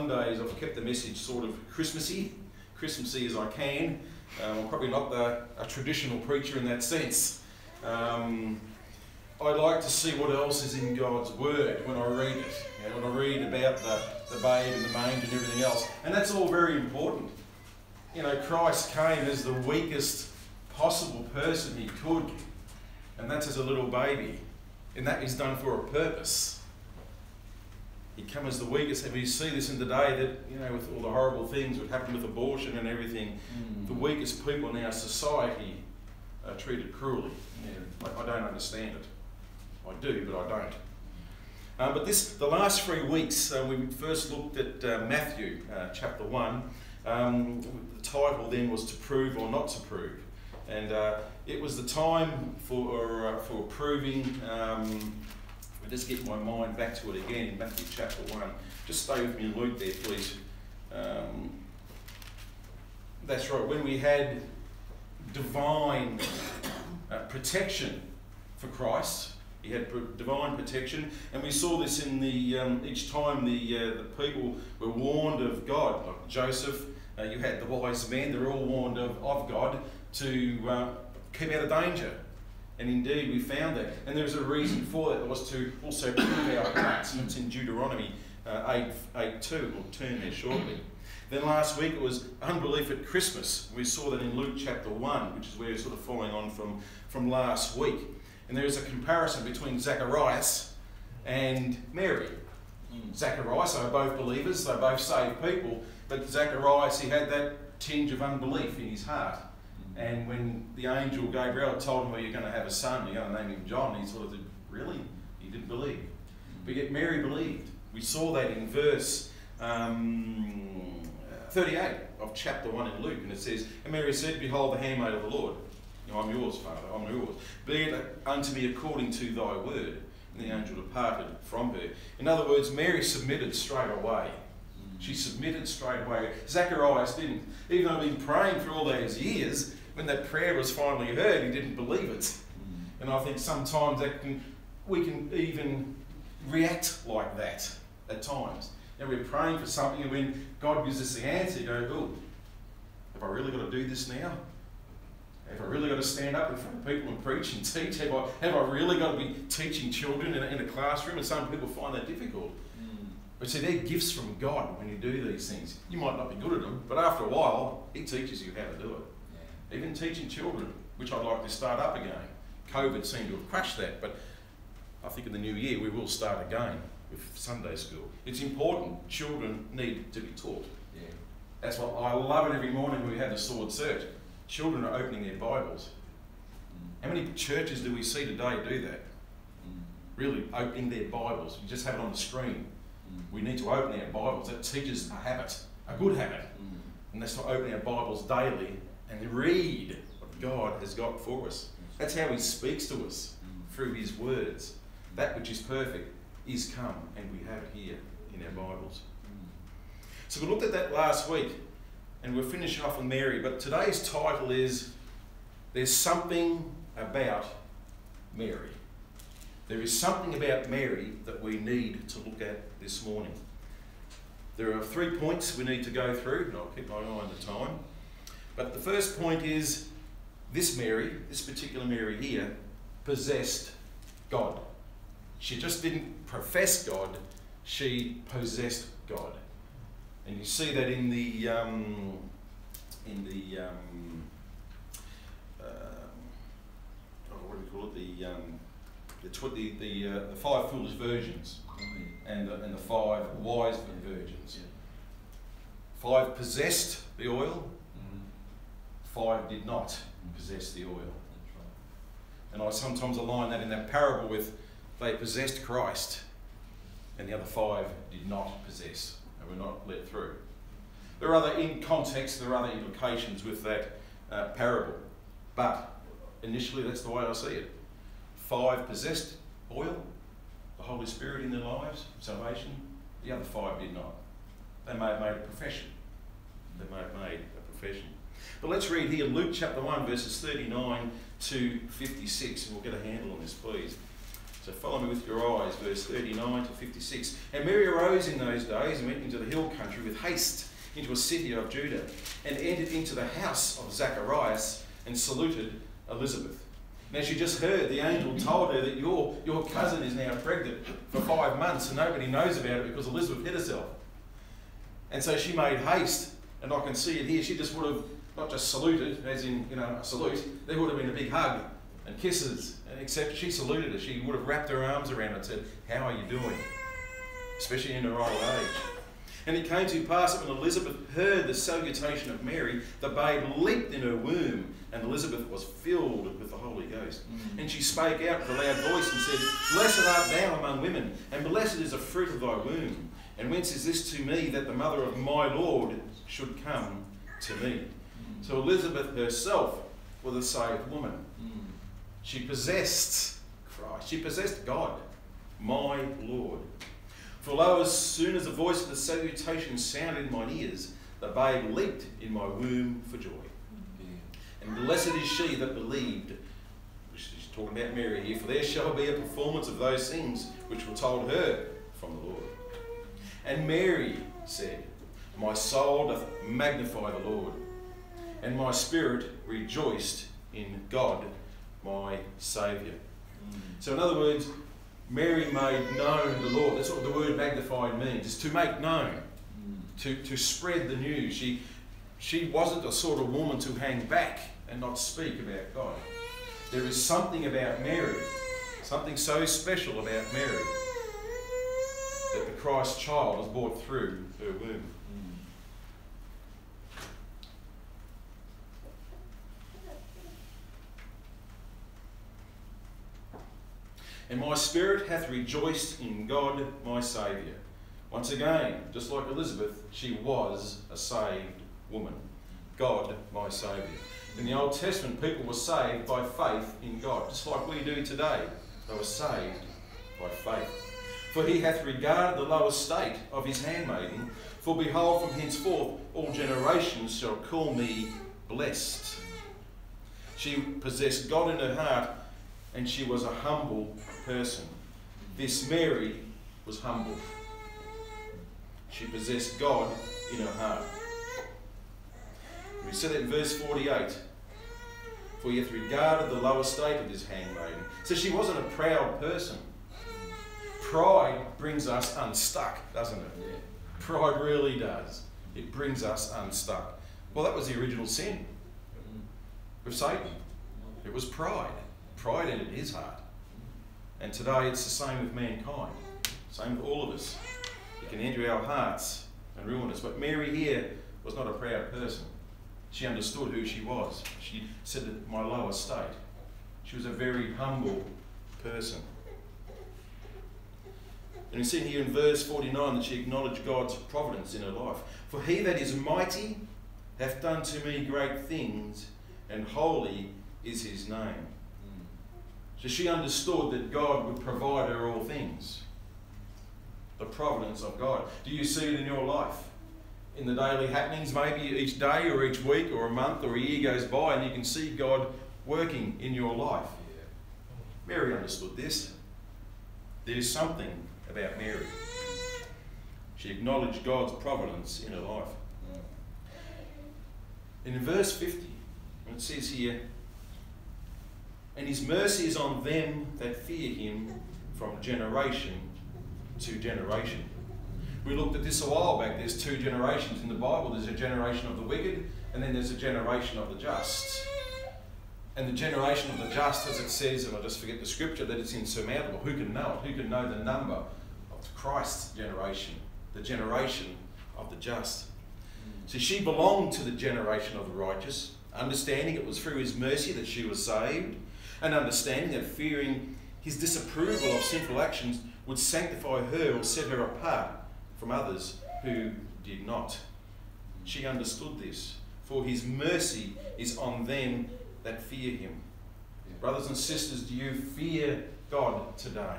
Sundays I've kept the message sort of Christmassy, Christmassy as I can. Um, I'm probably not the, a traditional preacher in that sense. Um, I like to see what else is in God's Word when I read it. You when I read about the, the babe and the manger and everything else. And that's all very important. You know, Christ came as the weakest possible person he could, and that's as a little baby. And that is done for a purpose he come as the weakest. And we see this in the day that, you know, with all the horrible things that happen with abortion and everything, mm. the weakest people in our society are treated cruelly. Yeah. I, I, don't understand it. I do, but I don't. Um, but this, the last three weeks, uh, we first looked at uh, Matthew uh, chapter 1. Um, the title then was To Prove or Not to Prove. And uh, it was the time for, uh, for proving um, Just get my mind back to it again in Matthew chapter 1. Just stay with me Luke there, please. Um, that's right, when we had divine uh, protection for Christ, he had divine protection, and we saw this in the um, each time the uh, the people were warned of God, like Joseph. Uh, you had the wise men; they're all warned of, of God to uh, keep out of danger. And indeed, we found that. And there was a reason for that. It was to also prove our hearts. And it's in Deuteronomy uh, 8, 8 2. We'll turn there shortly. Then last week it was unbelief at Christmas. We saw that in Luke chapter 1, which is where we're sort of following on from, from last week. And there is a comparison between Zacharias and Mary. Mm. Zacharias, they were both believers, they both saved people, but Zacharias, he had that tinge of unbelief in his heart. And when the angel Gabriel told him, well, you're going to have a son, you're going to name him John, he sort of said, really? He didn't believe. Mm. But yet Mary believed. We saw that in verse um, uh, 38 of chapter 1 in Luke. And it says, And Mary said, Behold, the handmaid of the Lord. You know, I'm yours, Father, I'm yours. Be it unto me according to thy word. And the angel departed from her. In other words, Mary submitted straight away. Mm. She submitted straight away. Zacharias didn't. Even though he'd been praying for all those years, when that prayer was finally heard, he didn't believe it. Mm. And I think sometimes that can, we can even react like that at times. And we're praying for something, and when God gives us the answer, you go, oh, have I really got to do this now? Have I really got to stand up in front of people and preach and teach? Have I, have I really got to be teaching children in a, in a classroom? And some people find that difficult. Mm. But see, they're gifts from God when you do these things. You might not be good at them, but after a while, He teaches you how to do it even teaching children, which I'd like to start up again. COVID seemed to have crashed that, but I think in the new year we will start again with Sunday school. It's important. Children need to be taught. Yeah. That's what I love it every morning when we have the sword search. Children are opening their Bibles. Mm. How many churches do we see today do that? Mm. Really opening their Bibles. You just have it on the screen. Mm. We need to open our Bibles. That teaches a habit, a good habit. Mm. And that's to open our Bibles daily and read what God has got for us. That's how He speaks to us through His words. That which is perfect is come, and we have it here in our Bibles. So we looked at that last week, and we're finishing off with Mary, but today's title is There's Something About Mary. There is something about Mary that we need to look at this morning. There are three points we need to go through, and I'll keep my eye on the time. But the first point is this Mary, this particular Mary here, possessed God. She just didn't profess God, she possessed God. And you see that in the um, in the um, uh, oh, what do we call it? The um, the tw- the the, uh, the five foolish virgins and the, and the five wise virgins. Five possessed the oil, five did not possess the oil. And I sometimes align that in that parable with they possessed Christ and the other five did not possess and were not let through. There are other, in context, there are other implications with that uh, parable. But initially, that's the way I see it. Five possessed oil, the Holy Spirit in their lives, salvation. The other five did not. They may have made a profession. They may have made a profession. But let's read here Luke chapter 1, verses 39 to 56, and we'll get a handle on this, please. So follow me with your eyes, verse 39 to 56. And Mary arose in those days and went into the hill country with haste into a city of Judah, and entered into the house of Zacharias and saluted Elizabeth. Now she just heard the angel told her that your, your cousin is now pregnant for five months and nobody knows about it because Elizabeth hid herself. And so she made haste, and I can see it here. She just would have not just saluted, as in, you know, a salute, there would have been a big hug and kisses, except she saluted her. She would have wrapped her arms around her and said, How are you doing? Especially in her old age. And it came to pass that when Elizabeth heard the salutation of Mary, the babe leaped in her womb, and Elizabeth was filled with the Holy Ghost. Mm. And she spake out with a loud voice and said, Blessed art thou among women, and blessed is the fruit of thy womb. And whence is this to me that the mother of my Lord should come to me? So Elizabeth herself was a saved woman. Mm. She possessed Christ. She possessed God, my Lord. For lo, as soon as the voice of the salutation sounded in mine ears, the babe leaped in my womb for joy. And blessed is she that believed, she's talking about Mary here, for there shall be a performance of those things which were told her from the Lord. And Mary said, My soul doth magnify the Lord, and my spirit rejoiced in God my Saviour. Mm. So, in other words, Mary made known the Lord. That's what the word magnified means, is to make known, mm. to, to spread the news. She, she wasn't a sort of woman to hang back and not speak about God. There is something about Mary, something so special about Mary, that the Christ child was brought through her womb. And my spirit hath rejoiced in God my Saviour. Once again, just like Elizabeth, she was a saved woman. God my Saviour. In the Old Testament, people were saved by faith in God, just like we do today. They were saved by faith. For he hath regarded the low estate of his handmaiden. For behold, from henceforth all generations shall call me blessed. She possessed God in her heart, and she was a humble person. This Mary was humble. She possessed God in her heart. We said that in verse 48. For he hath regarded the lower state of this handmaiden. So she wasn't a proud person. Pride brings us unstuck, doesn't it? Yeah. Pride really does. It brings us unstuck. Well, that was the original sin mm-hmm. of Satan. It was pride. Pride entered his heart. And today it's the same with mankind, same with all of us. It can enter our hearts and ruin us. But Mary here was not a proud person. She understood who she was. She said that my lower state. She was a very humble person. And we see here in verse 49 that she acknowledged God's providence in her life. For he that is mighty hath done to me great things, and holy is his name. So she understood that God would provide her all things. The providence of God. Do you see it in your life? In the daily happenings, maybe each day or each week or a month or a year goes by and you can see God working in your life. Mary understood this. There's something about Mary. She acknowledged God's providence in her life. In verse 50, it says here, and his mercy is on them that fear him from generation to generation. We looked at this a while back. There's two generations in the Bible there's a generation of the wicked, and then there's a generation of the just. And the generation of the just, as it says, and I just forget the scripture, that it's insurmountable. Who can know it? Who can know the number of Christ's generation, the generation of the just? So she belonged to the generation of the righteous, understanding it was through his mercy that she was saved and understanding that fearing his disapproval of sinful actions would sanctify her or set her apart from others who did not. She understood this, for his mercy is on them that fear him. Brothers and sisters, do you fear God today?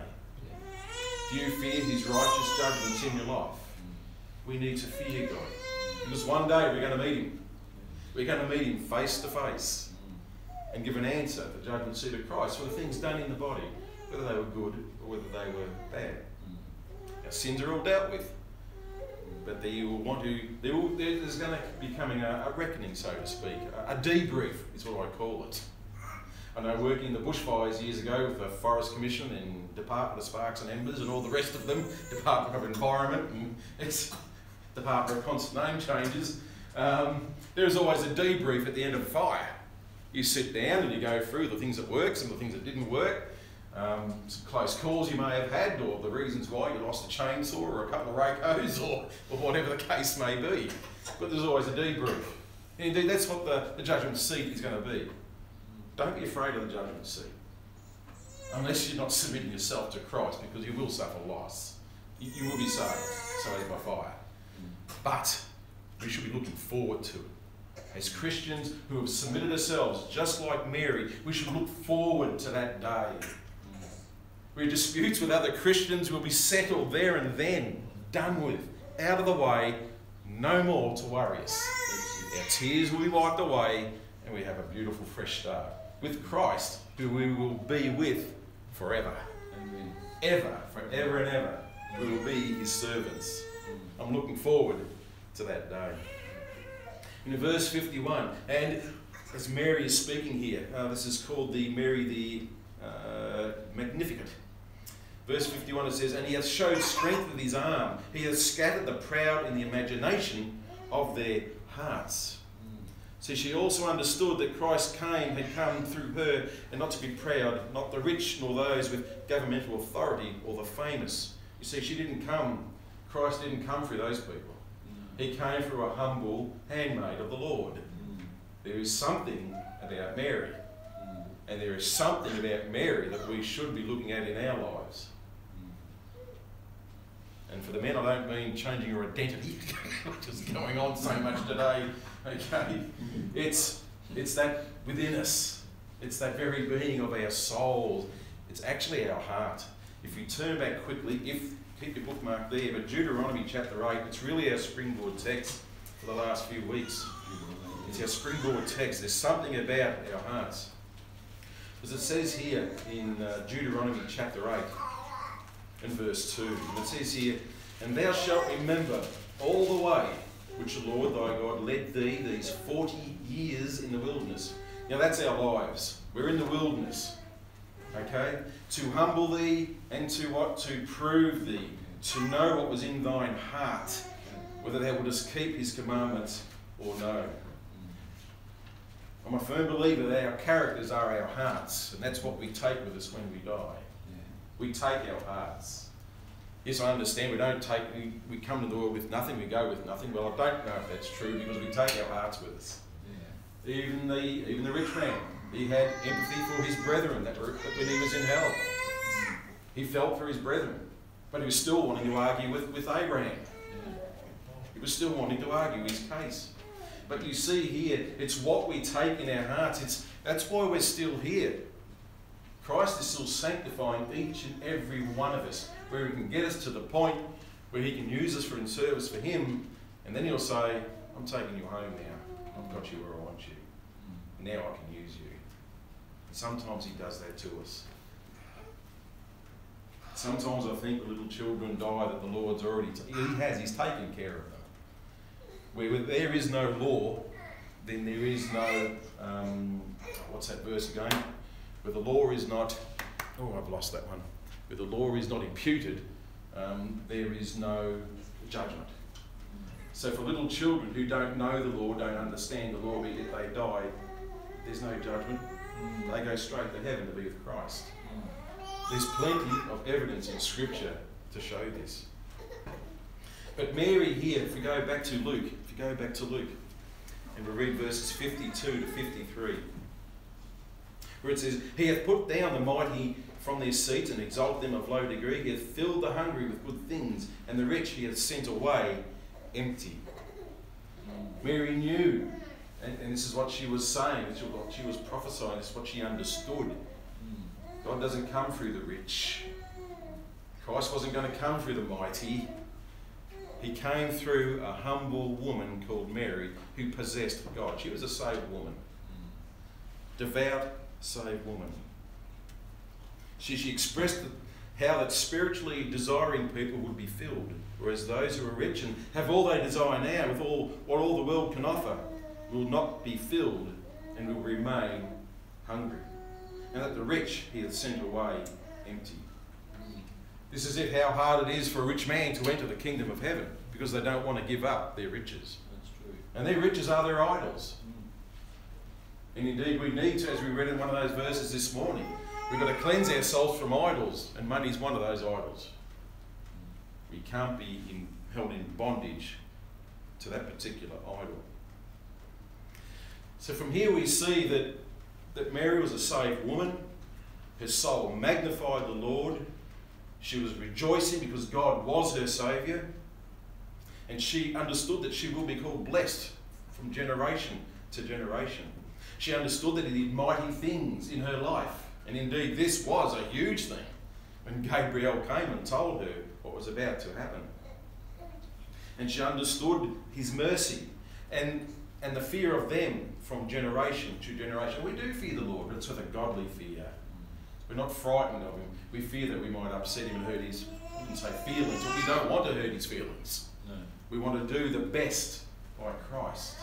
Do you fear his righteous judgments in your life? We need to fear God. Because one day we're going to meet him. We're going to meet him face to face and give an answer at the judgment seat of Christ for the things done in the body, whether they were good or whether they were bad. Our sins are all dealt with. But there you will want to, there will, there's going to be coming a, a reckoning, so to speak. A, a debrief is what I call it. I know working in the bushfires years ago with the Forest Commission and Department of Sparks and Embers and all the rest of them, Department of Environment and it's Department of Constant Name Changes, um, there's always a debrief at the end of a fire. You sit down and you go through the things that worked, some of the things that didn't work, um, some close calls you may have had, or the reasons why you lost a chainsaw or a couple of racos, or, or whatever the case may be. But there's always a debrief. Indeed, that's what the, the judgment seat is going to be. Don't be afraid of the judgment seat. Unless you're not submitting yourself to Christ, because you will suffer loss. You, you will be saved, saved by fire. But we should be looking forward to it. As Christians who have submitted ourselves, just like Mary, we should look forward to that day where disputes with other Christians will be settled there and then, done with, out of the way, no more to worry us. Our tears will be wiped away, and we have a beautiful fresh start with Christ, who we will be with forever. Amen. Ever, forever and ever, we will be his servants. Mm. I'm looking forward to that day. In verse 51, and as Mary is speaking here, uh, this is called the Mary the uh. Verse 51 it says, And he hath showed strength with his arm, he hath scattered the proud in the imagination of their hearts. See, she also understood that Christ came, had come through her, and not to be proud, not the rich, nor those with governmental authority or the famous. You see, she didn't come, Christ didn't come through those people. He came through a humble handmaid of the Lord. Mm. There is something about Mary, mm. and there is something about Mary that we should be looking at in our lives. Mm. And for the men, I don't mean changing your identity, which is going on so much today. Okay, it's it's that within us. It's that very being of our souls. It's actually our heart. If you turn back quickly, if keep your bookmark there, but Deuteronomy chapter eight, it's really our springboard text for the last few weeks. It's our springboard text. There's something about our hearts. As it says here in uh, Deuteronomy chapter 8 and verse 2, and it says here, And thou shalt remember all the way which the Lord thy God led thee these 40 years in the wilderness. Now that's our lives. We're in the wilderness. Okay? To humble thee and to what? To prove thee. To know what was in thine heart. Whether thou wouldest keep his commandments or no. I'm a firm believer that our characters are our hearts, and that's what we take with us when we die. Yeah. We take our hearts. Yes, I understand we don't take, we, we come to the world with nothing, we go with nothing. Well, I don't know if that's true because we take our hearts with us. Yeah. Even, the, even the rich man, he had empathy for his brethren that were, when he was in hell. He felt for his brethren, but he was still wanting to argue with, with Abraham. He was still wanting to argue his case. But you see here, it's what we take in our hearts. It's, that's why we're still here. Christ is still sanctifying each and every one of us, where He can get us to the point where He can use us for in service for Him, and then He'll say, I'm taking you home now. I've got you where I want you. Now I can sometimes He does that to us. Sometimes I think little children die that the Lord's already, He has, He's taken care of them where there is no law, then there is no, um, what's that verse again? Where the law is not, oh, I've lost that one. Where the law is not imputed, um, there is no judgment. So for little children who don't know the law, don't understand the law, but yet they die, there's no judgment. They go straight to heaven to be with Christ. There's plenty of evidence in Scripture to show this. But Mary here, if we go back to Luke, if you go back to Luke, and we read verses 52 to 53, where it says, He hath put down the mighty from their seats and exalted them of low degree. He hath filled the hungry with good things, and the rich he hath sent away empty. Mary knew, and, and this is what she was saying, this is what she was prophesying, this is what she understood. God doesn't come through the rich. Christ wasn't going to come through the mighty. He came through a humble woman called Mary who possessed God. She was a saved woman. Devout, saved woman. She, she expressed how that spiritually desiring people would be filled, whereas those who are rich and have all they desire now with all what all the world can offer will not be filled and will remain hungry. And that the rich he hath sent away empty. This is it how hard it is for a rich man to enter the kingdom of heaven because they don't want to give up their riches. That's true. And their riches are their idols. And indeed, we need to, as we read in one of those verses this morning, we've got to cleanse ourselves from idols, and money is one of those idols. We can't be in, held in bondage to that particular idol. So from here we see that, that Mary was a saved woman. Her soul magnified the Lord. She was rejoicing because God was her Saviour. And she understood that she will be called blessed from generation to generation. She understood that he did mighty things in her life. And indeed, this was a huge thing when Gabriel came and told her what was about to happen. And she understood his mercy and, and the fear of them from generation to generation. We do fear the Lord, but it's with a godly fear. We're not frightened of him. We fear that we might upset him and hurt his, I wouldn't say feelings, but we don't want to hurt his feelings. No. We want to do the best by Christ.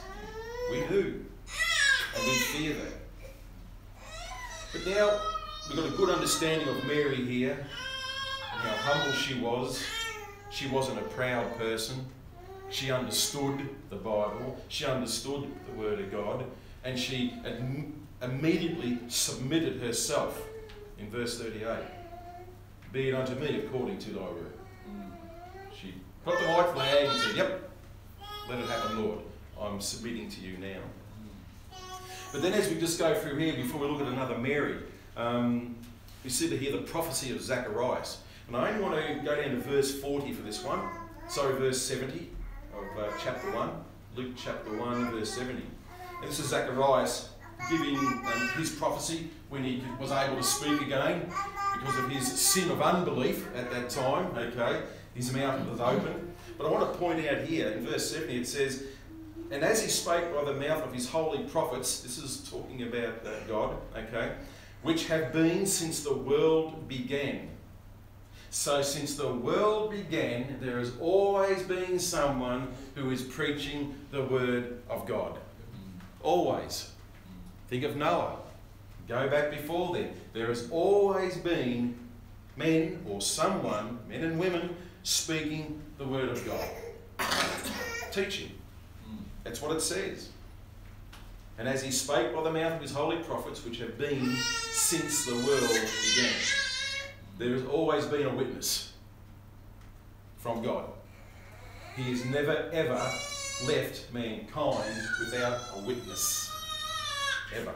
We do. And we fear that. But now we've got a good understanding of Mary here, and how humble she was. She wasn't a proud person. She understood the Bible, she understood the Word of God, and she immediately submitted herself in verse 38. Be it unto me according to thy word. She put the white flag and said, Yep, let it happen, Lord. I'm submitting to you now. But then, as we just go through here, before we look at another Mary, um, we see to hear the prophecy of Zacharias. And I only want to go down to verse 40 for this one. Sorry, verse 70 of uh, chapter 1. Luke chapter 1, verse 70. And this is Zacharias giving um, his prophecy when he was able to speak again because of his sin of unbelief at that time. Okay, his mouth was open. But I want to point out here in verse 70 it says, And as he spake by the mouth of his holy prophets, this is talking about uh, God, okay, which have been since the world began. So, since the world began, there has always been someone who is preaching the word of God. Always. Think of Noah. Go back before then. There has always been men or someone, men and women, speaking the word of God. Teaching. That's what it says. And as he spake by the mouth of his holy prophets, which have been since the world began, there has always been a witness from God. He has never ever left mankind without a witness. Ever.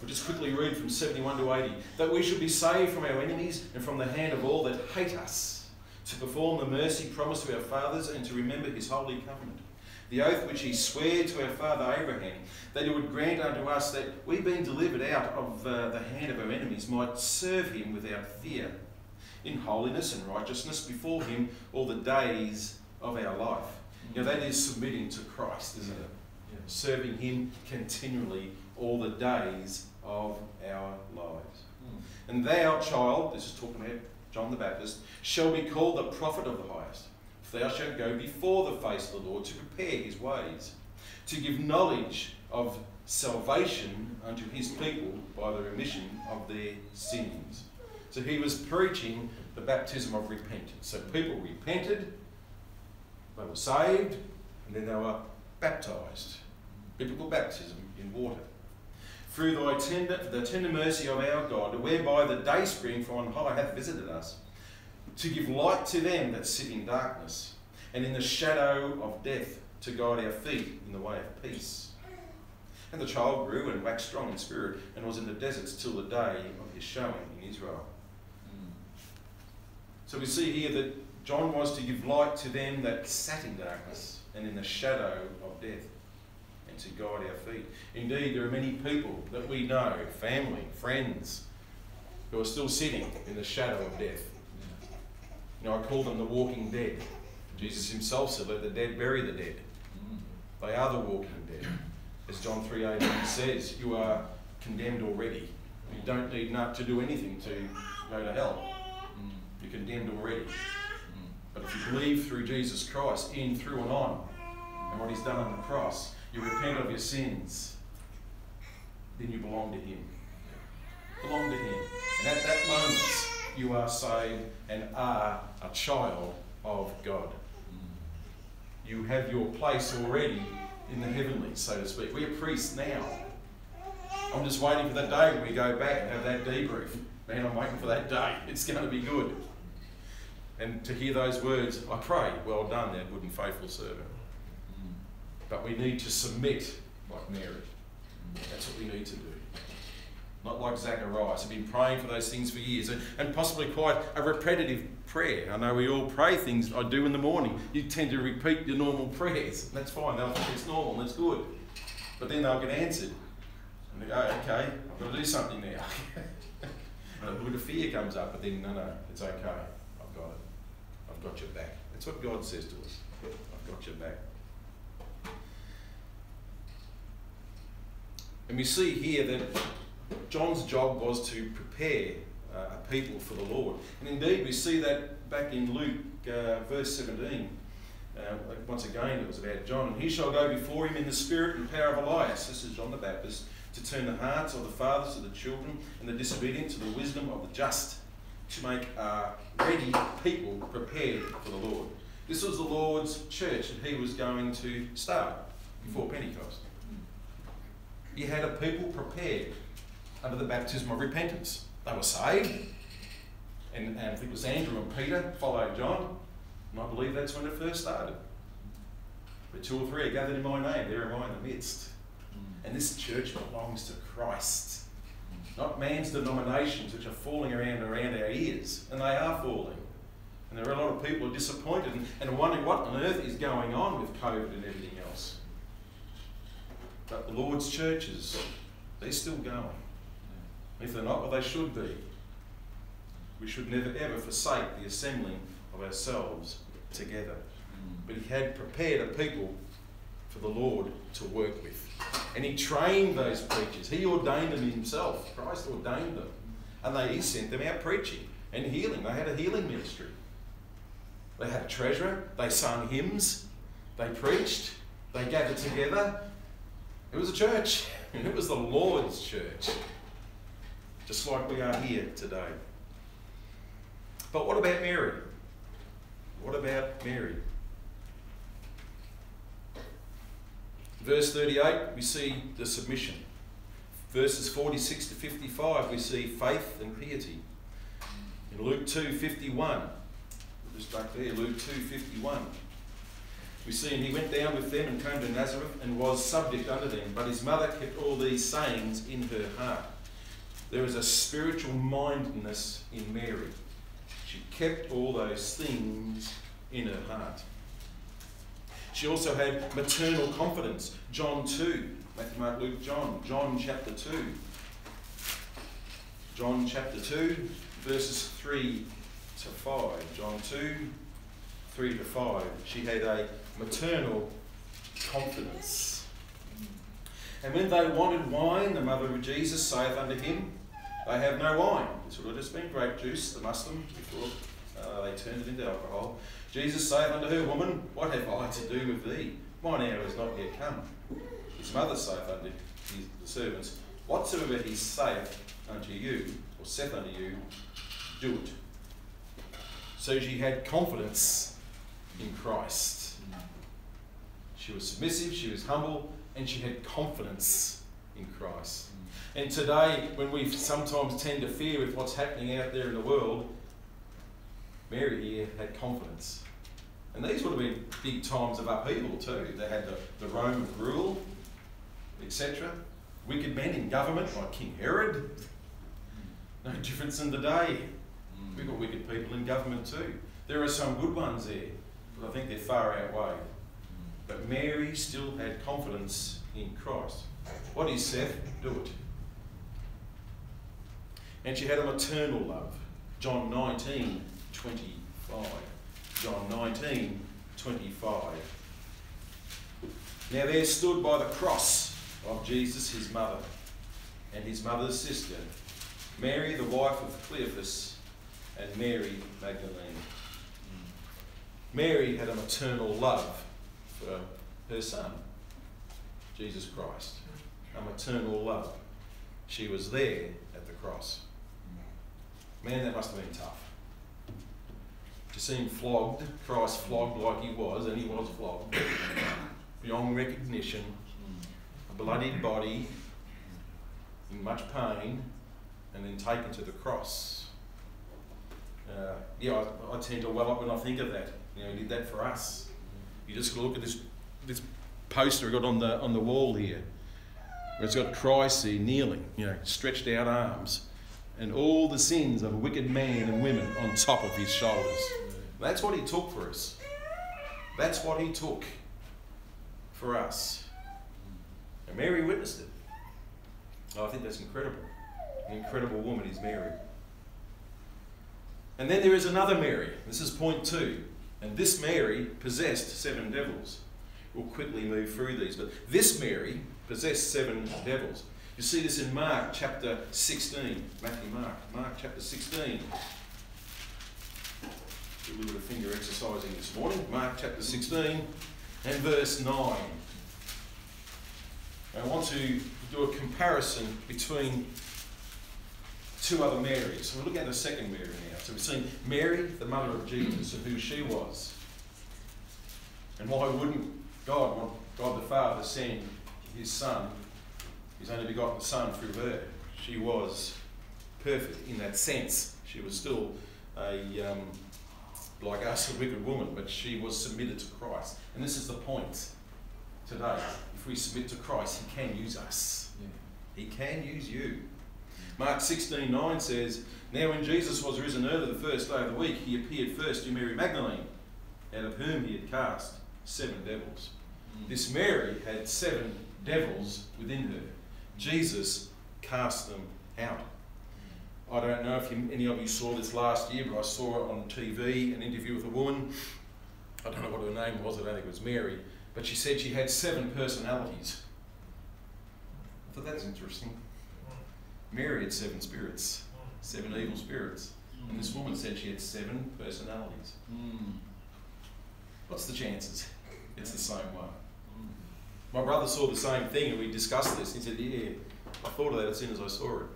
We'll just quickly read from 71 to 80. That we should be saved from our enemies and from the hand of all that hate us, to perform the mercy promised to our fathers and to remember his holy covenant. The oath which he sware to our father Abraham, that he would grant unto us that we, being delivered out of uh, the hand of our enemies, might serve him without fear, in holiness and righteousness before him all the days of our life. You know, that is submitting to Christ, isn't it? Yeah. Serving him continually all the days of our lives. Mm. And thou, child, this is talking about John the Baptist, shall be called the prophet of the highest. Thou shalt go before the face of the Lord to prepare his ways, to give knowledge of salvation unto his people by the remission of their sins. So he was preaching the baptism of repentance. So people repented, they were saved, and then they were baptized. Biblical baptism in water through thy tender, the tender mercy of our God, whereby the day spring from on high hath visited us, to give light to them that sit in darkness, and in the shadow of death, to guide our feet in the way of peace. And the child grew and waxed strong in spirit, and was in the deserts till the day of his showing in Israel. So we see here that John was to give light to them that sat in darkness and in the shadow of death, and to guide our feet. Indeed, there are many people that we know, family, friends, who are still sitting in the shadow of death. You know, I call them the walking dead. Jesus himself said, Let the dead bury the dead. Mm. They are the walking dead. As John 3.18 says, you are condemned already. You don't need not to do anything to go to hell. Mm. You're condemned already. Mm. But if you believe through Jesus Christ, in, through, and on, and what He's done on the cross, you repent of your sins, then you belong to Him. Belong to Him. And at that moment, you are saved and are a child of God. You have your place already in the heavenlies, so to speak. We are priests now. I'm just waiting for that day when we go back and have that debrief. Man, I'm waiting for that day. It's going to be good. And to hear those words, I pray, well done, thou good and faithful servant. But we need to submit like Mary. That's what we need to do. Not like Zacharias. I've been praying for those things for years and, and possibly quite a repetitive prayer. I know we all pray things I do in the morning. You tend to repeat your normal prayers. That's fine. It's normal. That's good. But then they'll get answered. And they go, okay, I've got to do something now. a bit of fear comes up, but then, no, no, it's okay. I've got it. I've got your back. That's what God says to us. I've got your back. And we see here that John's job was to prepare uh, a people for the Lord. And indeed, we see that back in Luke uh, verse 17. Uh, once again, it was about John. He shall go before him in the spirit and power of Elias. This is John the Baptist. To turn the hearts of the fathers to the children and the disobedient to the wisdom of the just. To make a ready people prepared for the Lord. This was the Lord's church that he was going to start before Pentecost. He had a people prepared under the baptism of repentance. They were saved. And, and I think it was Andrew and Peter followed John. And I believe that's when it first started. But two or three are gathered in my name, there am I in the midst. And this church belongs to Christ, not man's denominations which are falling around around our ears. And they are falling. And there are a lot of people who are disappointed and, and wondering what on earth is going on with COVID and everything else. But the Lord's churches, they're still going. If they're not, well, they should be. We should never ever forsake the assembling of ourselves together. Mm. But he had prepared a people for the Lord to work with. And he trained those preachers. He ordained them himself. Christ ordained them. And they, he sent them out preaching and healing. They had a healing ministry. They had a treasurer. They sung hymns. They preached. They gathered together. It was a church. And it was the Lord's church. Just like we are here today. But what about Mary? What about Mary? Verse 38, we see the submission. Verses 46 to 55, we see faith and piety. In Luke 2 51, just back there, Luke 2 51, we see, and he went down with them and came to Nazareth and was subject unto them, but his mother kept all these sayings in her heart. There is a spiritual mindedness in Mary. She kept all those things in her heart. She also had maternal confidence. John 2, Matthew, Mark, Luke, John. John chapter 2. John chapter 2, verses 3 to 5. John 2, 3 to 5. She had a maternal confidence. And when they wanted wine, the mother of Jesus saith unto him, They have no wine. This would have just been grape juice, the Muslims, before uh, they turned it into alcohol. Jesus saith unto her, Woman, what have I to do with thee? Mine hour is not yet come. His mother saith unto his, the servants, Whatsoever he saith unto you, or saith unto you, do it. So she had confidence in Christ. She was submissive, she was humble, and she had confidence in Christ. And today, when we sometimes tend to fear with what's happening out there in the world, Mary here had confidence. And these would have been big times of upheaval too. They had the, the Roman rule, etc. Wicked men in government like King Herod. No difference in the today. We've got wicked people in government too. There are some good ones there, but I think they're far outweighed. But Mary still had confidence in Christ. What is Seth? Do it. And she had a maternal love. John 19, 25. John 19, 25. Now there stood by the cross of Jesus his mother and his mother's sister, Mary the wife of Cleophas, and Mary Magdalene. Mary had a maternal love for her son, Jesus Christ. A maternal love. She was there at the cross. Man, that must have been tough. To see him flogged, Christ flogged like he was, and he was flogged, beyond recognition, a bloodied body, in much pain, and then taken to the cross. Uh, yeah, I, I tend to well up when I think of that. You know, he did that for us. You just look at this this poster I got on the on the wall here, where it's got Christ kneeling, you know, stretched out arms, and all the sins of wicked men and women on top of his shoulders. That's what he took for us. That's what he took for us. And Mary witnessed it. Oh, I think that's incredible. An incredible woman is Mary. And then there is another Mary. This is point two. And this Mary possessed seven devils. We'll quickly move through these. But this Mary possessed seven devils. You see this in Mark chapter 16. Matthew, Mark. Mark chapter 16. Do a little bit of finger exercising this morning. Mark chapter 16 and verse 9. I want to do a comparison between two other Marys. So we're looking at the second Mary now. So we've seen Mary, the mother of Jesus, and who she was. And why wouldn't God want God the Father send his Son, his only begotten the Son, through her? She was perfect in that sense. She was still a um, like us, a wicked woman, but she was submitted to Christ. And this is the point today. If we submit to Christ, He can use us. Yeah. He can use you. Mark 16 9 says, Now when Jesus was risen early the first day of the week, he appeared first to Mary Magdalene, out of whom he had cast seven devils. Mm. This Mary had seven devils within her. Jesus cast them out. I don't know if you, any of you saw this last year, but I saw it on TV, an interview with a woman. I don't know what her name was, I don't think it was Mary, but she said she had seven personalities. I thought that's interesting. Mary had seven spirits, seven evil spirits. And this woman said she had seven personalities. Mm. What's the chances? It's the same one. My brother saw the same thing and we discussed this. He said, Yeah, I thought of that as soon as I saw it.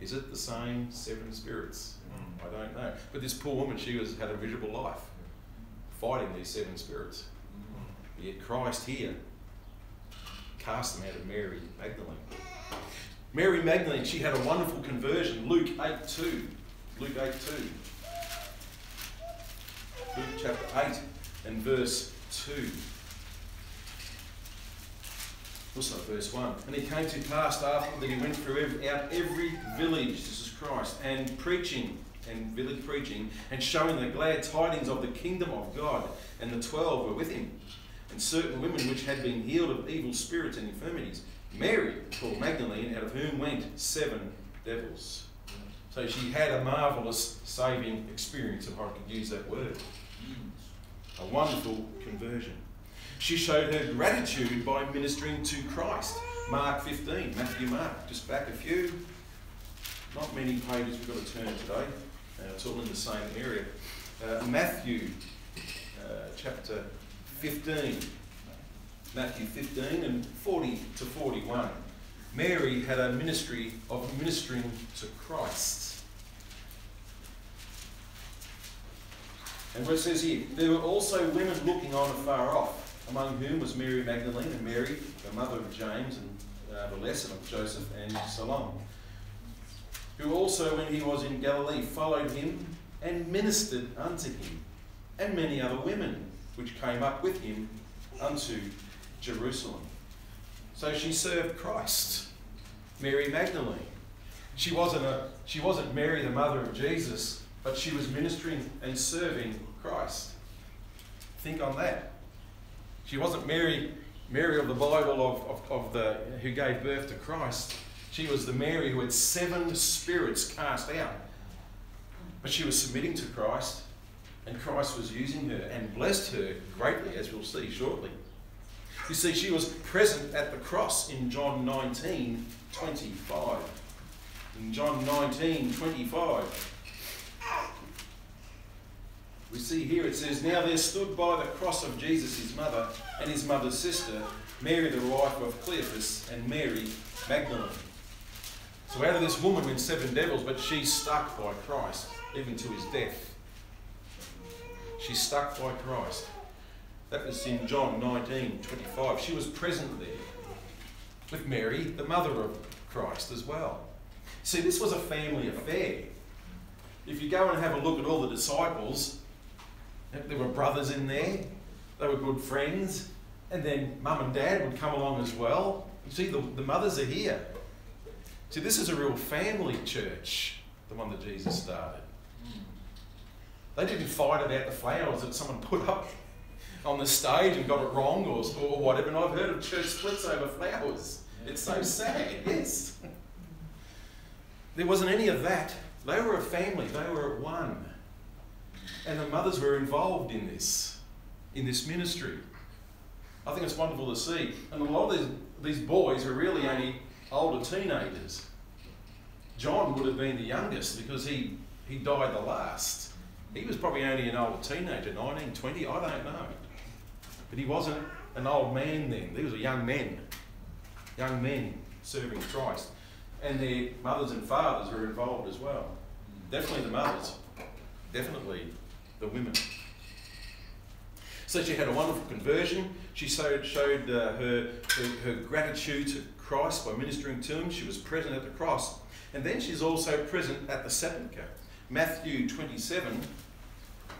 Is it the same seven spirits? Mm. I don't know. But this poor woman, she was had a miserable life fighting these seven spirits. Mm. Yet Christ here cast them out of Mary Magdalene. Mary Magdalene, she had a wonderful conversion. Luke 8 2. Luke 8 2. Luke chapter 8 and verse 2. Also, verse 1. And it came to pass after that he went through every, out every village, this is Christ, and preaching, and village preaching, and showing the glad tidings of the kingdom of God. And the twelve were with him, and certain women which had been healed of evil spirits and infirmities. Mary, called Magdalene, out of whom went seven devils. So she had a marvellous saving experience, if I could use that word. A wonderful conversion. She showed her gratitude by ministering to Christ. Mark 15, Matthew Mark, just back a few. Not many pages we've got to turn today. Uh, it's all in the same area. Uh, Matthew uh, chapter 15. Matthew 15 and 40 to 41. Mary had a ministry of ministering to Christ. And what it says here, there were also women looking on afar off, among whom was Mary Magdalene and Mary, the mother of James and uh, the lesson of Joseph and Salome, who also, when he was in Galilee, followed him and ministered unto him, and many other women which came up with him unto Jerusalem. So she served Christ, Mary Magdalene. She wasn't a she wasn't Mary, the mother of Jesus, but she was ministering and serving Christ. Think on that. She wasn't Mary, Mary of the Bible of, of, of the who gave birth to Christ. She was the Mary who had seven spirits cast out. But she was submitting to Christ, and Christ was using her and blessed her greatly, as we'll see shortly. You see, she was present at the cross in John 19 25. In John 19 25, We see here it says, Now there stood by the cross of Jesus his mother and his mother's sister, Mary the wife of Cleophas, and Mary Magdalene. So out of this woman went seven devils, but she's stuck by Christ, even to his death. She's stuck by Christ. That was in John 19 25. She was present there with Mary, the mother of Christ, as well. See, this was a family affair. If you go and have a look at all the disciples, there were brothers in there, they were good friends, and then mum and dad would come along as well. You see, the, the mothers are here. See, this is a real family church, the one that Jesus started. They didn't fight about the flowers that someone put up on the stage and got it wrong or, or whatever. And I've heard of church splits over flowers. It's so sad, yes. There wasn't any of that. They were a family, they were one. And the mothers were involved in this, in this ministry. I think it's wonderful to see. And a lot of these, these boys are really only older teenagers. John would have been the youngest because he, he died the last. He was probably only an old teenager, 19, 20, I don't know. But he wasn't an old man then. These were young men, Young men serving Christ. And their mothers and fathers were involved as well. Definitely the mothers. Definitely the women. So she had a wonderful conversion. She showed, showed uh, her, her, her gratitude to Christ by ministering to him. She was present at the cross. And then she's also present at the sepulchre. Matthew 27.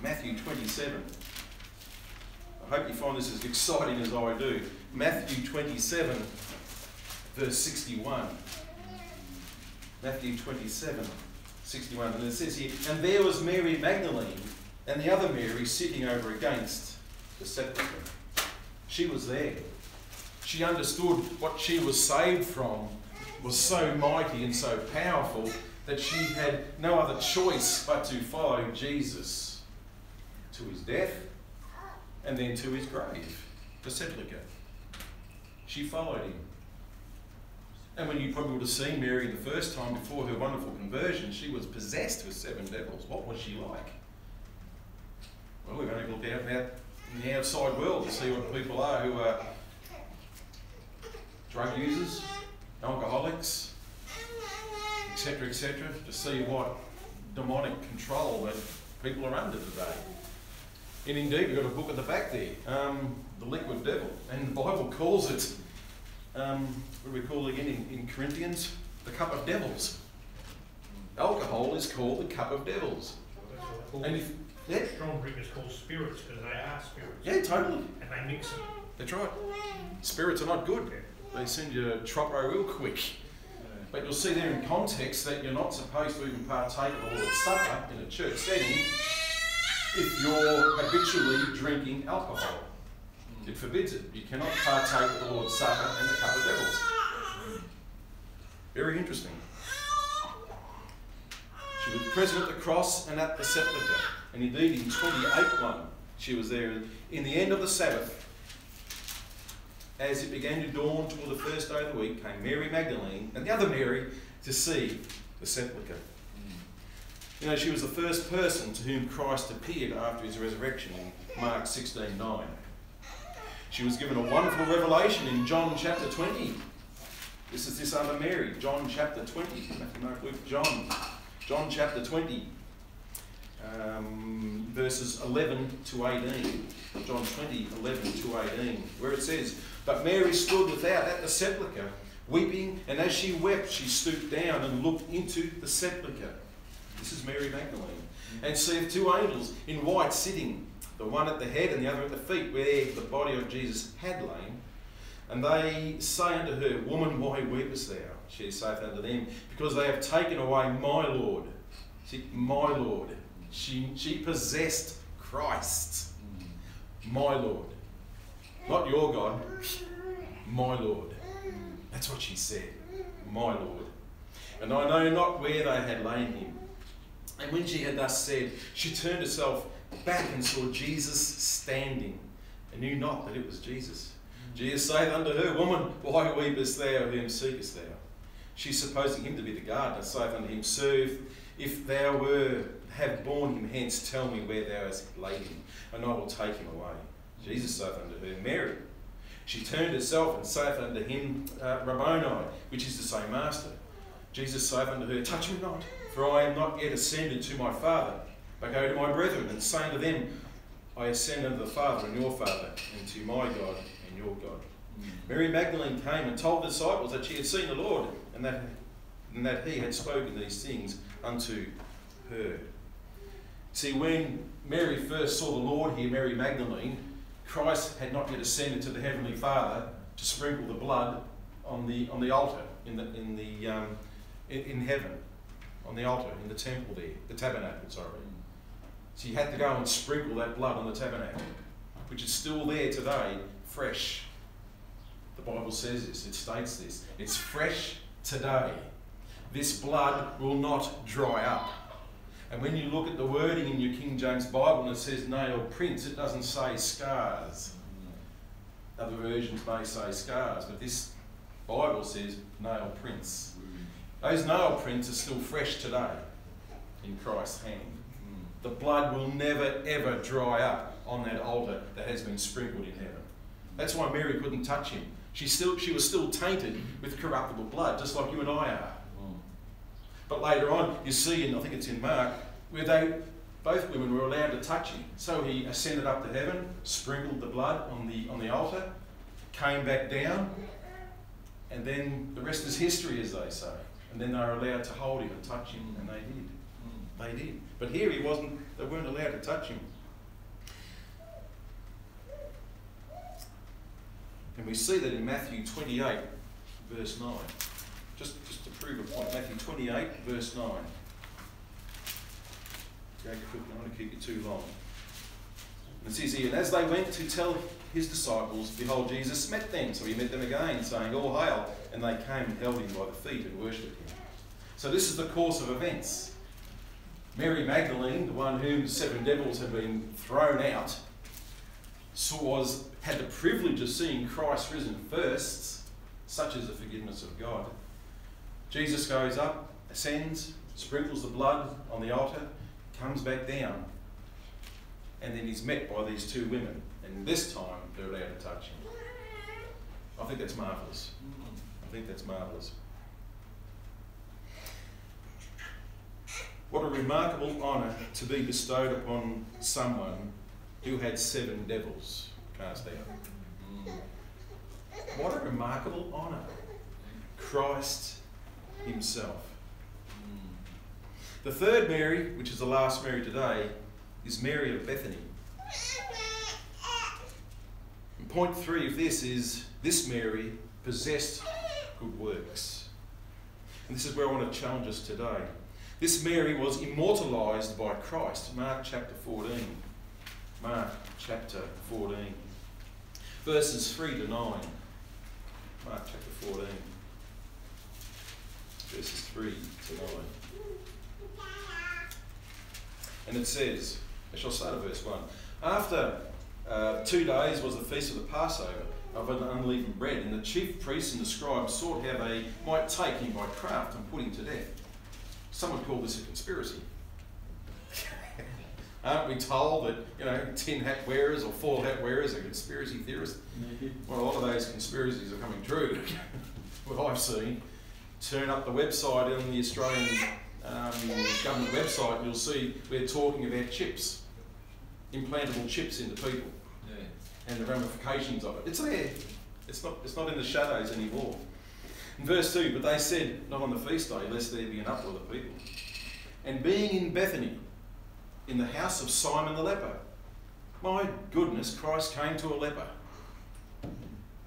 Matthew 27. I hope you find this as exciting as I do. Matthew 27, verse 61. Matthew 27, 61. And it says here, And there was Mary Magdalene and the other Mary sitting over against the sepulchre. She was there. She understood what she was saved from was so mighty and so powerful that she had no other choice but to follow Jesus to his death and then to his grave, the sepulchre. She followed him. And when you probably would have seen Mary the first time before her wonderful conversion, she was possessed with seven devils. What was she like? Well, we've only looked out in the outside world to see what people are who are drug users, alcoholics, etc., etc., to see what demonic control that people are under today. And indeed, we've got a book at the back there, um, The Liquid Devil. And the Bible calls it, um, what do we call it again in, in Corinthians? The Cup of Devils. Alcohol is called the Cup of Devils. And if, yeah, Strong drink is called spirits because they are spirits. yeah, totally. And they mix them. That's right. Spirits are not good. They send you troppo real quick. But you'll see there in context that you're not supposed to even partake of the Lord's Supper in a church setting if you're habitually drinking alcohol. Hmm. It forbids it. You cannot partake of the Lord's Supper and the cup of devils. Very interesting. She was present at the cross and at the sepulchre. And indeed, in 28 1, she was there. In the end of the Sabbath, as it began to dawn toward the first day of the week, came Mary Magdalene and the other Mary to see the sepulchre. You know, she was the first person to whom Christ appeared after his resurrection in Mark 16 9. She was given a wonderful revelation in John chapter 20. This is this other Mary, John chapter 20. Matthew, Mark, Luke, John. John chapter 20, um, verses 11 to 18. John 20, 11 to 18, where it says, But Mary stood without at the sepulchre, weeping, and as she wept, she stooped down and looked into the sepulchre. This is Mary Magdalene. And saw two angels in white sitting, the one at the head and the other at the feet, where the body of Jesus had lain. And they say unto her, Woman, why weepest thou? She saith unto them, Because they have taken away my Lord. See, my Lord. She, she possessed Christ. Mm. My Lord. Not your God. My Lord. That's what she said. My Lord. And I know not where they had lain him. And when she had thus said, she turned herself back and saw Jesus standing, and knew not that it was Jesus. Jesus saith unto her, Woman, why weepest thou? Whom seekest thou? She, supposing him to be the gardener, saith unto him, Sir, if, if thou were have borne him hence, tell me where thou hast laid him, and I will take him away. Jesus saith unto her, Mary. She turned herself and saith unto him, uh, Rabboni, which is to say, Master. Jesus saith unto her, Touch me not, for I am not yet ascended to my Father, but go to my brethren, and say unto them, I ascend unto the Father and your Father, and to my God and your God. Mary Magdalene came and told the disciples that she had seen the Lord, and that, and that he had spoken these things unto her. See, when Mary first saw the Lord here, Mary Magdalene, Christ had not yet ascended to the Heavenly Father to sprinkle the blood on the, on the altar in, the, in, the, um, in, in heaven, on the altar, in the temple there, the tabernacle, sorry. So you had to go and sprinkle that blood on the tabernacle, which is still there today, fresh. The Bible says this, it states this. It's fresh today. This blood will not dry up. And when you look at the wording in your King James Bible and it says nail prints, it doesn't say scars. Other versions may say scars, but this Bible says nail prints. Those nail prints are still fresh today in Christ's hand. The blood will never ever dry up on that altar that has been sprinkled in heaven. That's why Mary couldn't touch him. She still she was still tainted with corruptible blood, just like you and I are. But later on, you see, and I think it's in Mark, where they both women were allowed to touch him. So he ascended up to heaven, sprinkled the blood on the on the altar, came back down, and then the rest is history, as they say. And then they were allowed to hold him and touch him, and they did. Mm, they did. But here he wasn't, they weren't allowed to touch him. And we see that in Matthew 28, verse 9. Just, just to prove a point, Matthew 28, verse 9. Go quick, I don't want to keep you too long. And it says here, And as they went to tell his disciples, behold, Jesus met them. So he met them again, saying, All hail. And they came and held him by the feet and worshipped him. So this is the course of events. Mary Magdalene, the one whom the seven devils had been thrown out, was, had the privilege of seeing Christ risen first. Such is the forgiveness of God. Jesus goes up, ascends, sprinkles the blood on the altar, comes back down, and then he's met by these two women. And this time they're allowed to touch him. I think that's marvellous. I think that's marvellous. What a remarkable honour to be bestowed upon someone who had seven devils cast out. Mm. What a remarkable honour. Christ Himself. The third Mary, which is the last Mary today, is Mary of Bethany. And point three of this is this Mary possessed good works. And this is where I want to challenge us today. This Mary was immortalized by Christ. Mark chapter 14. Mark chapter 14. Verses 3 to 9. Mark chapter 14. Verses 3 to 9. And it says, I shall start at verse 1. After uh, two days was the feast of the Passover of an unleavened bread, and the chief priests and the scribes sought how they might take him by craft and put him to death. Someone called this a conspiracy. Aren't we told that, you know, tin hat wearers or foil hat wearers are conspiracy theorists? Well, a lot of those conspiracies are coming true. what I've seen. Turn up the website on the Australian um, government website, and you'll see we're talking about chips, implantable chips into people, Yeah. and the ramifications of it. It's there. It's not. It's not in the shadows anymore. In verse two, but they said, not on the feast day, lest there be an uproar of the people. And being in Bethany, in the house of Simon the leper, my goodness, Christ came to a leper.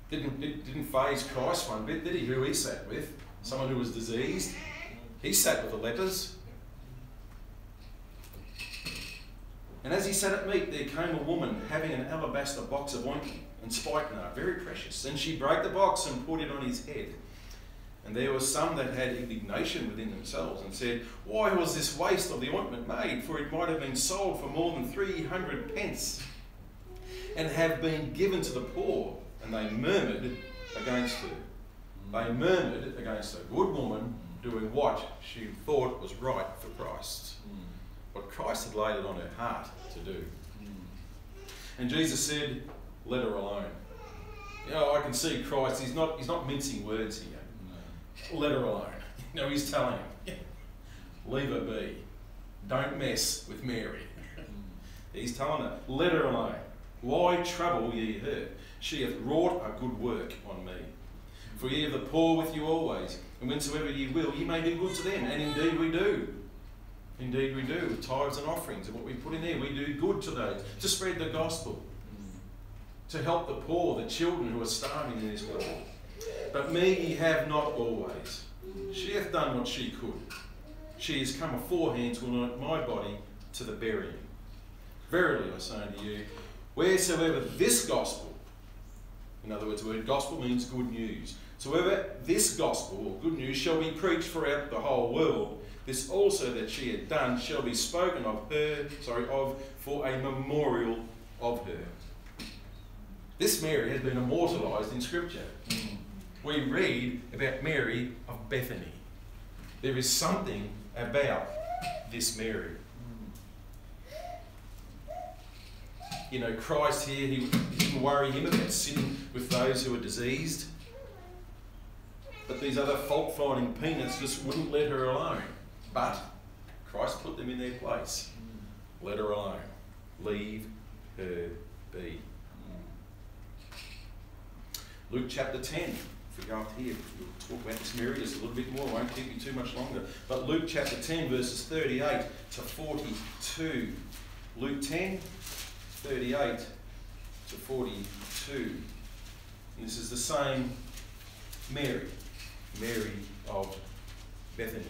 Didn't, didn't didn't faze Christ one bit, did he? Who he sat with? Someone who was diseased. He sat with the lepers. And as he sat at meat, there came a woman having an alabaster box of ointment and spikenard, very precious. And she broke the box and put it on his head. And there were some that had indignation within themselves and said, Why was this waste of the ointment made? For it might have been sold for more than three hundred pence and have been given to the poor. And they murmured against her. They murmured against a good woman doing what she thought was right for Christ. what Christ had laid it on her heart to do. Mm. And Jesus said, Let her alone. You know, I can see Christ, he's not, he's not mincing words here. No. Let her alone. You know, he's telling him, Leave her be. Don't mess with Mary. Mm. He's telling her, Let her alone. Why trouble ye her? She hath wrought a good work on me. For ye have the poor with you always, and whensoever ye will, ye may do good to them. And indeed we do. Indeed we do. With tithes and offerings and what we put in there, we do good to those, to spread the gospel, to help the poor, the children who are starving in this world. But me ye have not always. She hath done what she could. She is come aforehand to anoint my body to the burying. Verily I say unto you, wheresoever this gospel, in other words, the word gospel means good news. So wherever this gospel or good news shall be preached throughout the whole world, this also that she had done shall be spoken of her, sorry, of for a memorial of her. This Mary has been immortalised in Scripture. We read about Mary of Bethany. There is something about this Mary. You know, Christ here, he, he didn't worry him about sitting with those who are diseased. But these other fault finding peanuts just wouldn't let her alone. But Christ put them in their place. Let her alone. Leave her be. Luke chapter 10. If we go up here, we'll talk about this Mary just a little bit more. I won't keep you too much longer. But Luke chapter 10, verses 38 to 42. Luke 10, 38 to 42. And this is the same Mary, Mary of Bethany.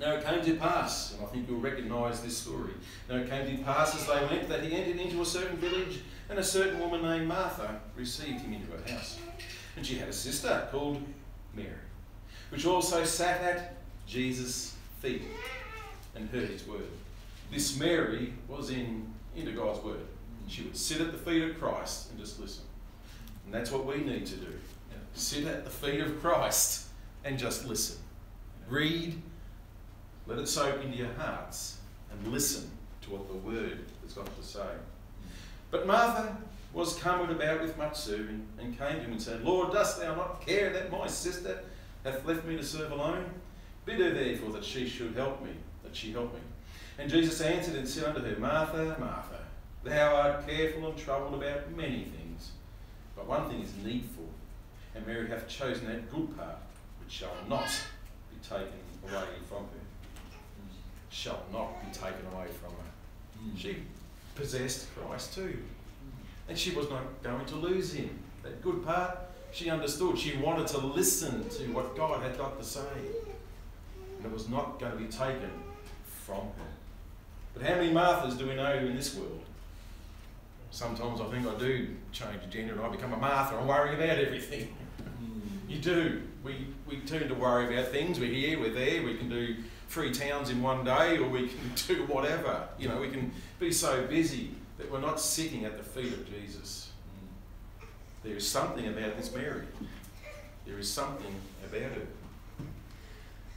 Now it came to pass, and I think you'll recognise this story. Now it came to pass as they went that he entered into a certain village, and a certain woman named Martha received him into her house. And she had a sister called Mary, which also sat at Jesus' feet and heard his word. This Mary was in into God's word. She would sit at the feet of Christ and just listen. And that's what we need to do. Yeah. Sit at the feet of Christ and just listen. Read, let it soak into your hearts, and listen to what the word has got to say. But Martha was coming about with much serving, and came to him and said, Lord, dost thou not care that my sister hath left me to serve alone? Bid her therefore that she should help me, that she help me. And Jesus answered and said unto her, Martha, Martha, thou art careful and troubled about many things, but one thing is needful, and Mary hath chosen that good part, which shall not be taken away from her. Shall not be taken away from her. Mm. She possessed Christ too. And she was not going to lose him. That good part, she understood. She wanted to listen to what God had got to say. And it was not going to be taken from her. But how many Marthas do we know in this world? Sometimes I think I do change gender and I become a Martha. I'm worrying about everything. You do. We, we turn to worry about things. We're here, we're there, we can do three towns in one day, or we can do whatever. You know, we can be so busy that we're not sitting at the feet of Jesus. Mm. There is something about this Mary. There is something about her.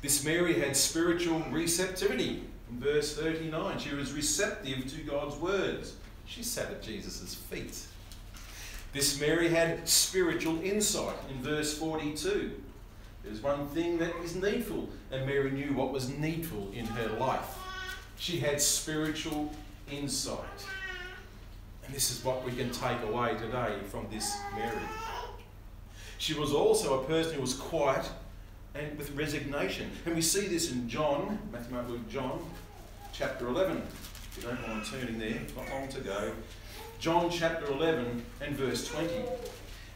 This Mary had spiritual receptivity. In verse 39, she was receptive to God's words. She sat at Jesus' feet. This Mary had spiritual insight in verse 42. There's one thing that is needful, and Mary knew what was needful in her life. She had spiritual insight. And this is what we can take away today from this Mary. She was also a person who was quiet and with resignation. And we see this in John, Matthew, Mark, Luke, John, chapter 11. If you don't mind turning there, not long to go. John chapter 11 and verse 20.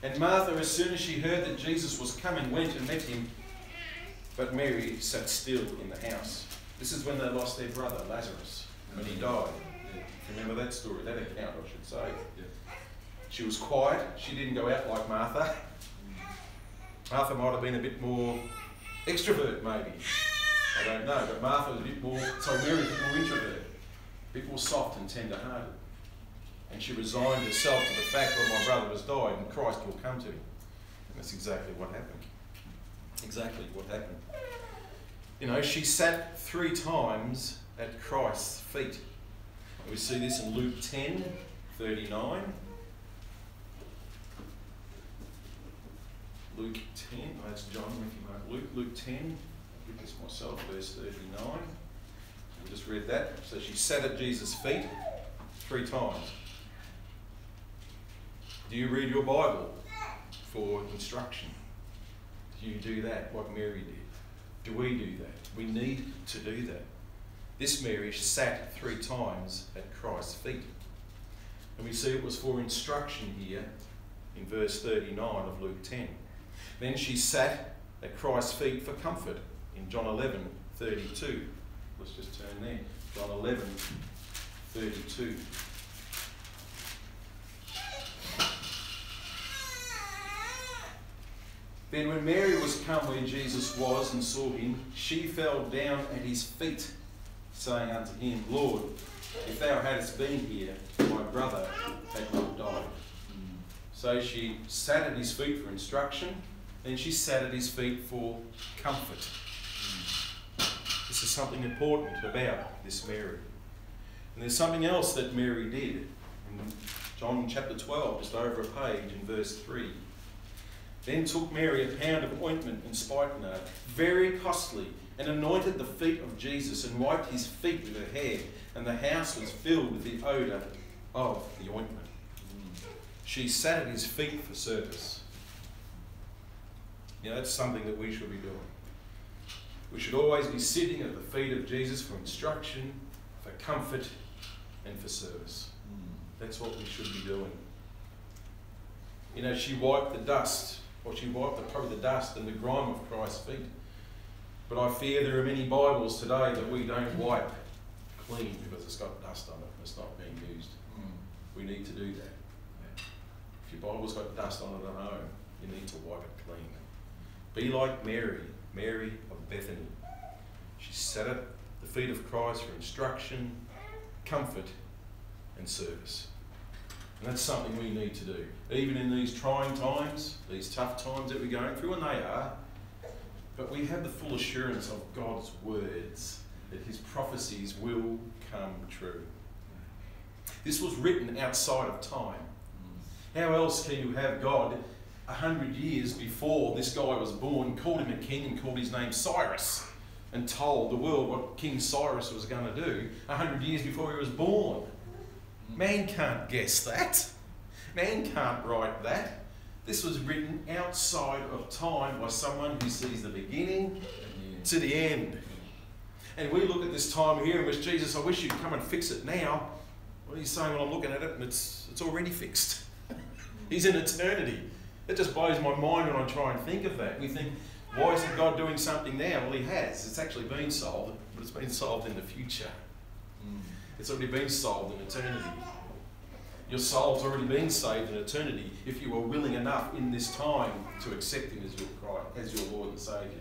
And Martha, as soon as she heard that Jesus was coming, went and met him. But Mary sat still in the house. This is when they lost their brother, Lazarus, when he died. Yeah. Remember that story, that account, I should say. Yeah. She was quiet. She didn't go out like Martha. Martha might have been a bit more extrovert, maybe. I don't know. But Martha was a bit more, sorry, Mary was a bit more introvert, a bit more soft and tender hearted. And she resigned herself to the fact that my brother has died and Christ will come to him. And that's exactly what happened. Exactly what happened. You know, she sat three times at Christ's feet. We see this in Luke 10 39. Luke 10, oh, that's John, Matthew, Mark, Luke, Luke 10, I'll give this myself, verse 39. We just read that. So she sat at Jesus' feet three times. Do you read your Bible for instruction? Do you do that, like Mary did? Do we do that? We need to do that. This Mary sat three times at Christ's feet. And we see it was for instruction here in verse 39 of Luke 10. Then she sat at Christ's feet for comfort in John 11 32. Let's just turn there. John 11 32. Then, when Mary was come where Jesus was and saw him, she fell down at his feet, saying unto him, Lord, if thou hadst been here, my brother had not died. So she sat at his feet for instruction, then she sat at his feet for comfort. This is something important about this Mary. And there's something else that Mary did. In John chapter 12, just over a page in verse 3. Then took Mary a pound of ointment and spikenard, very costly, and anointed the feet of Jesus and wiped his feet with her hair, and the house was filled with the odour of the ointment. She sat at his feet for service. You know, that's something that we should be doing. We should always be sitting at the feet of Jesus for instruction, for comfort, and for service. Mm. That's what we should be doing. You know, she wiped the dust, or she wiped the, probably the dust and the grime of Christ's feet. But I fear there are many Bibles today that we don't wipe clean because it's got dust on it and it's not being used. Hmm. We need to do that. If your Bible's got dust on it at home, you need to wipe it clean. Be like Mary, Mary of Bethany. She sat at the feet of Christ for instruction, comfort, and service. And that's something we need to do. Even in these trying times, these tough times that we're going through, and they are, but we have the full assurance of God's words that his prophecies will come true. This was written outside of time. How else can you have God a hundred years before this guy was born, called him a king and called his name Cyrus, and told the world what King Cyrus was going to do a hundred years before he was born? Man can't guess that. Man can't write that. This was written outside of time by someone who sees the beginning to the end. And we look at this time here in which Jesus, I wish you'd come and fix it now. What are you saying, well, I'm looking at it and it's, it's already fixed. he's in eternity. It just blows my mind when I try and think of that. We think, why isn't God doing something now? Well, he has. It's actually been solved, but it's been solved in the future. It's already been solved in eternity. Your soul's already been saved in eternity if you are willing enough in this time to accept Him as your Christ, as your Lord and Saviour.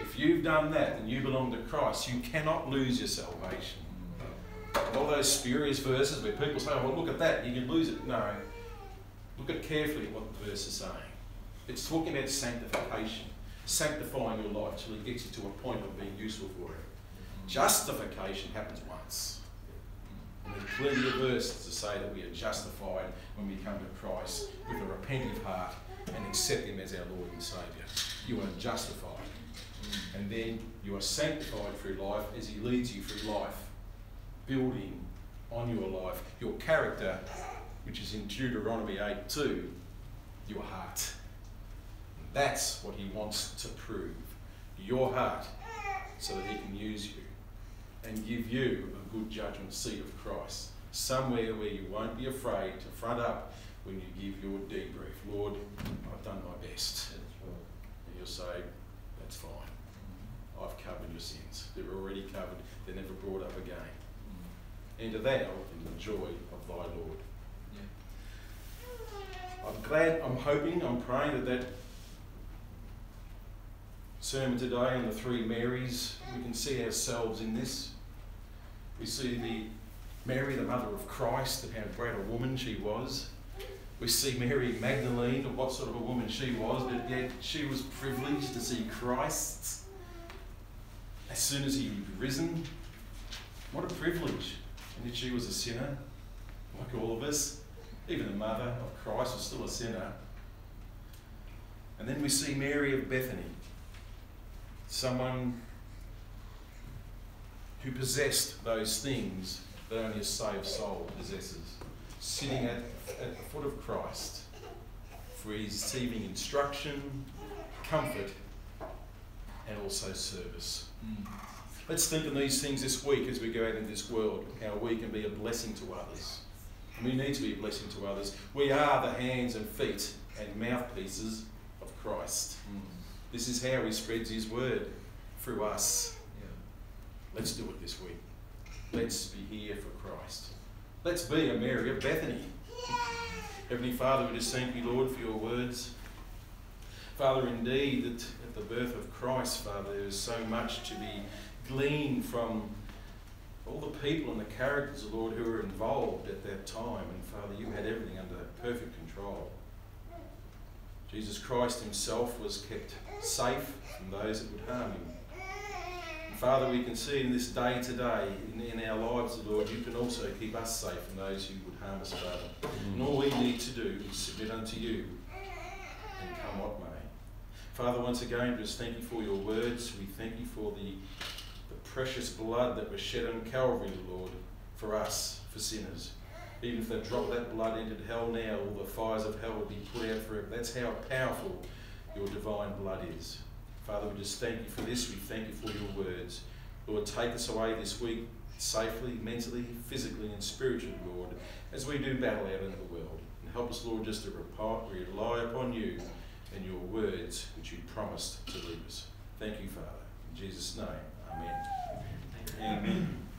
If you've done that and you belong to Christ, you cannot lose your salvation. All those spurious verses where people say, oh, "Well, look at that, you can lose it." No, look at carefully what the verse is saying. It's talking about sanctification, sanctifying your life till it gets you to a point of being useful for it. Justification happens once. Plenty of verses to say that we are justified when we come to Christ with a repentant heart and accept Him as our Lord and Saviour. You are justified. And then you are sanctified through life as He leads you through life, building on your life your character, which is in Deuteronomy 8 2, your heart. That's what He wants to prove your heart so that He can use you and give you a good judgment seat of Christ. Somewhere where you won't be afraid to front up when you give your debrief. Lord, I've done my best. And you'll say, That's fine. I've covered your sins. They're already covered, they're never brought up again. Mm. Enter thou in the joy of thy Lord. I'm glad, I'm hoping, I'm praying that that sermon today on the three Marys, we can see ourselves in this. We see the Mary, the mother of Christ, and how great a woman she was. We see Mary Magdalene, and what sort of a woman she was, but yet she was privileged to see Christ. as soon as he had risen. What a privilege. And yet she was a sinner, like all of us. Even the mother of Christ was still a sinner. And then we see Mary of Bethany, someone who possessed those things that only a saved soul possesses, sitting at, at the foot of Christ, for receiving instruction, comfort, and also service. Mm. Let's think of these things this week as we go out in this world, how we can be a blessing to others. And we need to be a blessing to others. We are the hands and feet and mouthpieces of Christ. Mm. This is how He spreads His word through us. Yeah. Let's do it this week. Let's be here for Christ. Let's be a Mary of Bethany. Heavenly Father, we just thank you, Lord, for your words. Father, indeed, that at the birth of Christ, Father, there is so much to be gleaned from all the people and the characters, Lord, who were involved at that time. And Father, you had everything under perfect control. Jesus Christ himself was kept safe from those that would harm him. And Father, we can see in this day today, in, in our lives, Lord, you can also keep us safe from those who would harm us, Father. And all we need to do is submit unto you and come what may. Father, once again, just thank you for your words. We thank you for the, the precious blood that was shed on Calvary, Lord, for us, for sinners. Even if they drop that blood into hell now, all the fires of hell will be put out forever. That's how powerful your divine blood is. Father, we just thank you for this. We thank you for your words. Lord, take us away this week safely, mentally, physically, and spiritually, Lord, as we do battle out in the world. And help us, Lord, just to rely upon you and your words which you promised to leave us. Thank you, Father. In Jesus' name, amen. Amen.